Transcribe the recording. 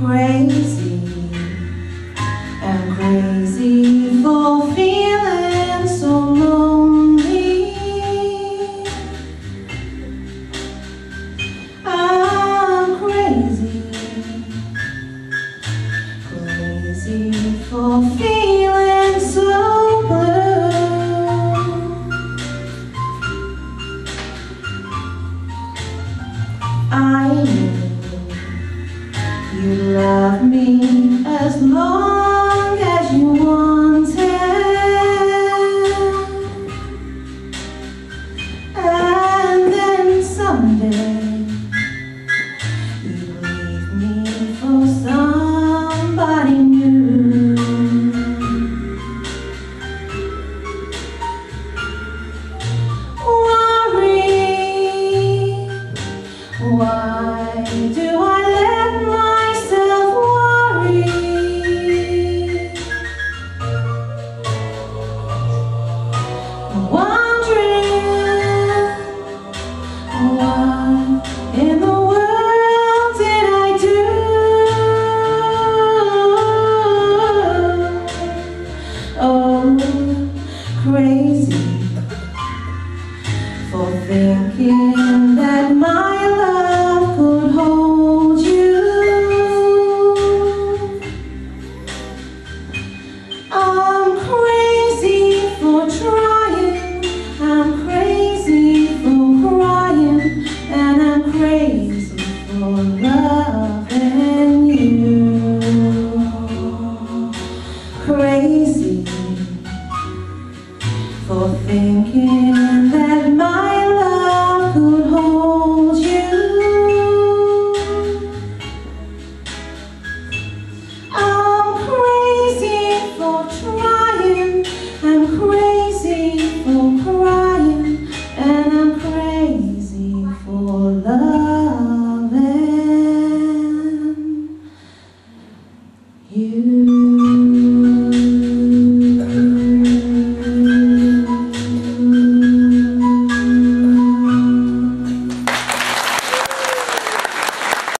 crazy and crazy for feeling so lonely. I'm crazy, crazy for feeling so blue. I love me as long as you wanted And then someday Crazy for thinking that my love could hold you. I'm crazy for trying, I'm crazy for crying, and I'm crazy for loving you. Crazy for thinking that my